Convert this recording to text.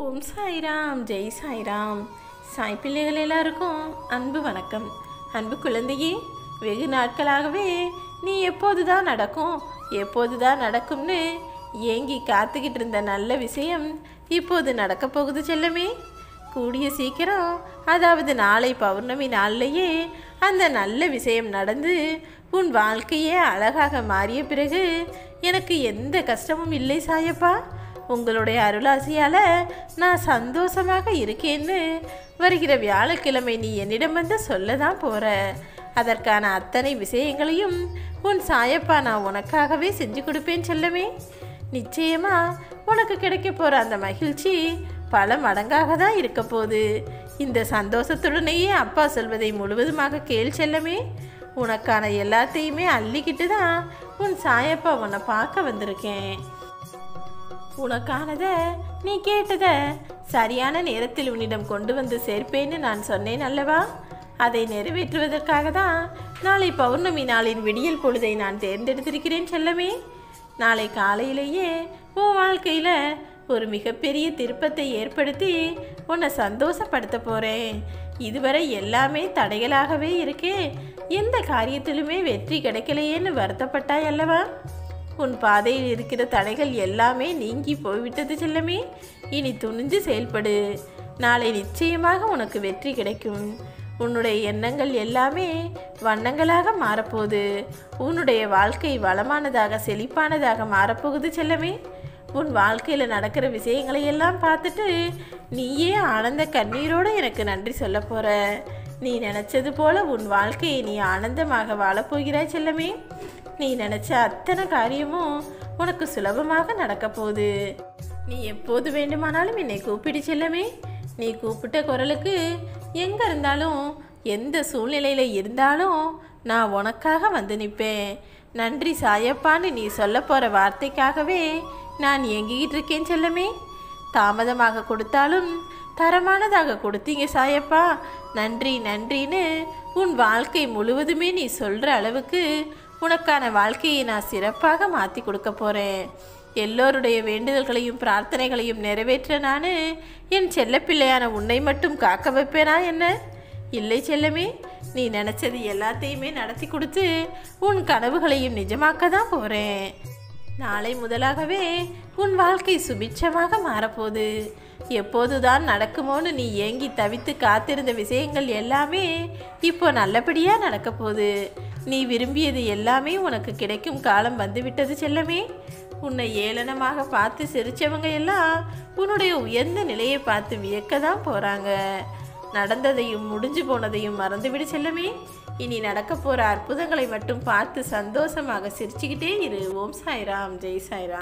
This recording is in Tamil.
ஓம் சாய்ராம் ஜெய் சாய்ராம். சாய் பிள்ளைகள் எல்லாருக்கும் அன்பு வணக்கம். அன்பு குழந்தையே வெகு நாட்களாகவே நீ எப்போது தான் நடக்கும் எப்போது தான் நடக்கும்னு ஏங்கி காத்துக்கிட்டு இருந்த நல்ல விஷயம் இப்போது நடக்கப் போகுது செல்லமே. கூடிய சீக்கிரம் அதாவது நாளை பௌர்ணமி நாள்லேயே அந்த நல்ல விஷயம் நடந்து உன் வாழ்க்கையே அழகாக மாறிய பிறகு எனக்கு எந்த கஷ்டமும் இல்லை சாயப்பா. உங்களுடைய அருளாசியால் நான் சந்தோஷமாக இருக்கேன்னு வருகிற வியாழக்கிழமை நீ என்னிடம் வந்து சொல்ல தான் போகிற அதற்கான அத்தனை விஷயங்களையும் உன் சாயப்பா நான் உனக்காகவே செஞ்சு கொடுப்பேன் சொல்லவே நிச்சயமாக உனக்கு கிடைக்க போகிற அந்த மகிழ்ச்சி பல மடங்காக தான் இருக்க போகுது. இந்த சந்தோஷத்துடனேயே அப்பா சொல்வதை முழுவதுமாக கேள் செல்லமே. உனக்கான எல்லாத்தையுமே அள்ளிக்கிட்டு தான் உன் சாயப்பா உன்னை பார்க்க வந்திருக்கேன். உனக்கானத நீ கேட்டத. சரியான நேரத்தில் உன்னிடம் கொண்டு வந்து சேர்ப்பேன்னு நான் சொன்னேன் அல்லவா? அதை நிறைவேற்றுவதற்காக தான் நாளை பௌர்ணமி நாளின் விடியல் பொழுதை நான் தேர்ந்தெடுத்திருக்கிறேன் செல்லமே. நாளை காலையிலேயே உன் வாழ்க்கையில் ஒரு மிகப்பெரிய திருப்பத்தை ஏற்படுத்தி உன்னை சந்தோஷப்படுத்த போகிறேன் இதுவரை எல்லாமே தடைகளாகவே இருக்கே. எந்த காரியத்திலுமே வெற்றி கிடைக்கலையேன்னு வருத்தப்பட்டாய் அல்லவா? உன் பாதையில் இருக்கிற தடைகள் எல்லாமே நீங்கி போய்விட்டது செல்லமே. இனி துணிஞ்சு செயல்படு. நாளை நிச்சயமாக உனக்கு வெற்றி கிடைக்கும். உன்னுடைய எண்ணங்கள் எல்லாமே வண்ணங்களாக மாறப்போகுது. உன்னுடைய வாழ்க்கை வளமானதாக செழிப்பானதாக மாறப்போகுது செல்லமே. உன் வாழ்க்கையில் நடக்கிற விஷயங்களை எல்லாம் பார்த்துட்டு நீயே ஆனந்த கண்ணீரோடு எனக்கு நன்றி சொல்ல போகிற நீ நினச்சது போல உன் வாழ்க்கையை நீ ஆனந்தமாக வாழப்போகிறாய் செல்லமே. நீ நினச்ச அத்தனை காரியமும் உனக்கு சுலபமாக நடக்க போகுது. நீ எப்போது வேண்டுமானாலும் என்னை கூப்பிடு செல்லமே. நீ கூப்பிட்ட குரலுக்கு எங்கே இருந்தாலும் எந்த சூழ்நிலையில் இருந்தாலும் நான் உனக்காக வந்து நிற்பேன் நன்றி சாயப்பான்னு நீ சொல்ல போகிற வார்த்தைக்காகவே நான் இயங்கிக்கிட்டு இருக்கேன் செல்லமே. தாமதமாக கொடுத்தாலும் தரமானதாக கொடுத்தீங்க சாயப்பா. நன்றி நன்றின்னு உன் வாழ்க்கை முழுவதுமே நீ சொல்கிற அளவுக்கு உனக்கான வாழ்க்கையை நான் சிறப்பாக மாற்றி கொடுக்க போகிறேன் எல்லோருடைய வேண்டுதல்களையும் பிரார்த்தனைகளையும் நிறைவேற்ற நான் என் செல்லப்பிள்ளையான உன்னை மட்டும் காக்க வைப்பேனா என்ன? இல்லை செல்லமே நீ நினச்சது எல்லாத்தையுமே நடத்தி கொடுத்து உன் கனவுகளையும் நிஜமாக்க தான் போகிறேன் நாளை முதலாகவே உன் வாழ்க்கை சுபிட்சமாக மாறப்போகுது. எப்போதுதான் நடக்குமோன்னு நீ ஏங்கி தவித்து காத்திருந்த விஷயங்கள் எல்லாமே இப்போ நல்லபடியாக நடக்க போகுது நீ விரும்பியது எல்லாமே உனக்கு கிடைக்கும். காலம் வந்துவிட்டது செல்லமே. உன்னை ஏளனமாக பார்த்து சிரித்தவங்க எல்லாம் உன்னுடைய உயர்ந்த நிலையை பார்த்து வியக்க தான் போகிறாங்க நடந்ததையும் முடிஞ்சு போனதையும் மறந்துவிடு செல்லமே. இனி நடக்க போகிற அற்புதங்களை மட்டும் பார்த்து சந்தோஷமாக சிரிச்சுக்கிட்டே இரு. ஓம் சாய்ராம். ஜெய் சாய்ராம்.